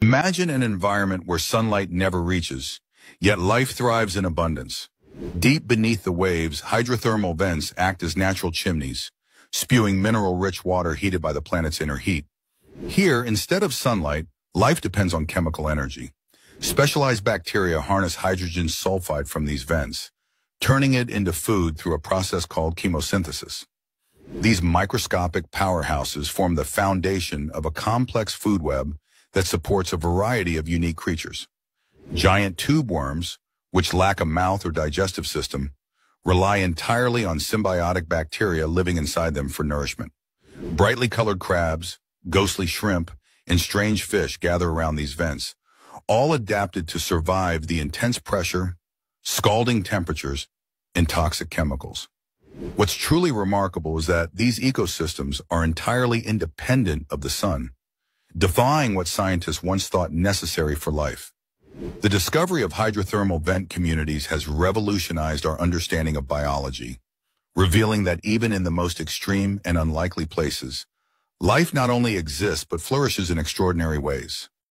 Imagine an environment where sunlight never reaches, yet life thrives in abundance. Deep beneath the waves, hydrothermal vents act as natural chimneys, spewing mineral-rich water heated by the planet's inner heat. Here, instead of sunlight, life depends on chemical energy. Specialized bacteria harness hydrogen sulfide from these vents, turning it into food through a process called chemosynthesis. These microscopic powerhouses form the foundation of a complex food web that supports a variety of unique creatures. Giant tube worms, which lack a mouth or digestive system, rely entirely on symbiotic bacteria living inside them for nourishment. Brightly colored crabs, ghostly shrimp, and strange fish gather around these vents, all adapted to survive the intense pressure, scalding temperatures, and toxic chemicals. What's truly remarkable is that these ecosystems are entirely independent of the sun, defying what scientists once thought necessary for life. The discovery of hydrothermal vent communities has revolutionized our understanding of biology, revealing that even in the most extreme and unlikely places, life not only exists but flourishes in extraordinary ways.